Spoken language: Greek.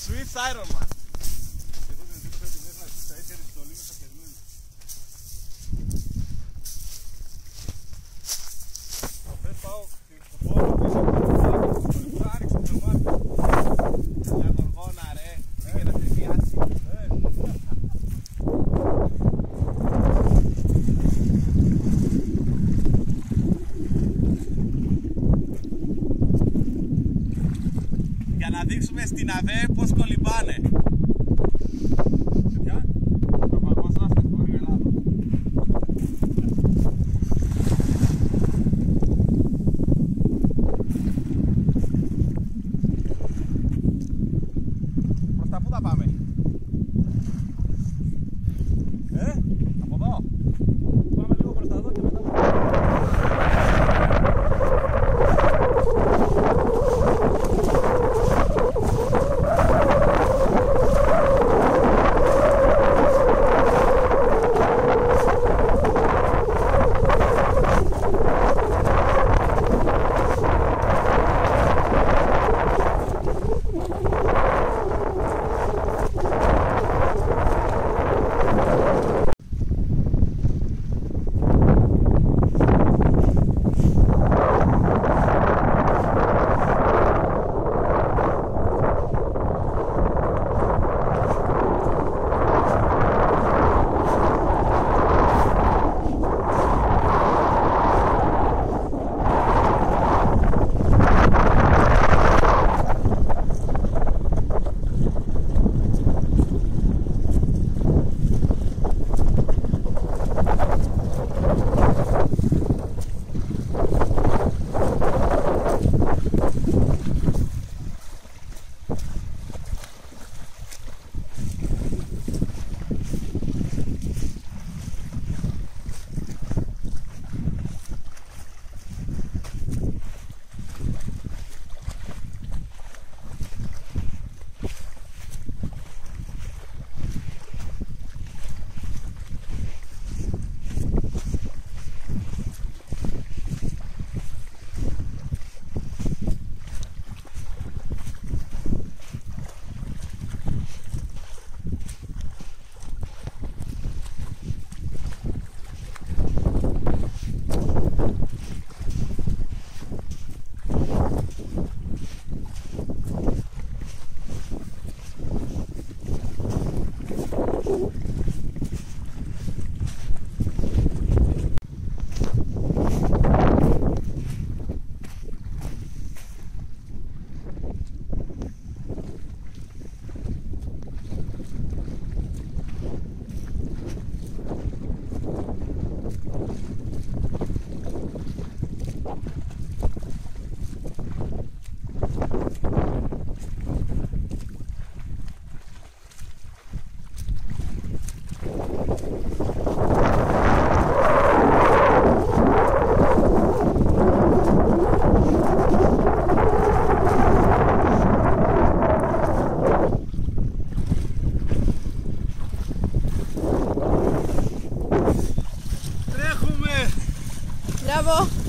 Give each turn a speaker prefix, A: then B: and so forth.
A: Suicidal, man. Να δείξουμε στην ΑΒΕ πως κολυμπάνε. Oh. bravo.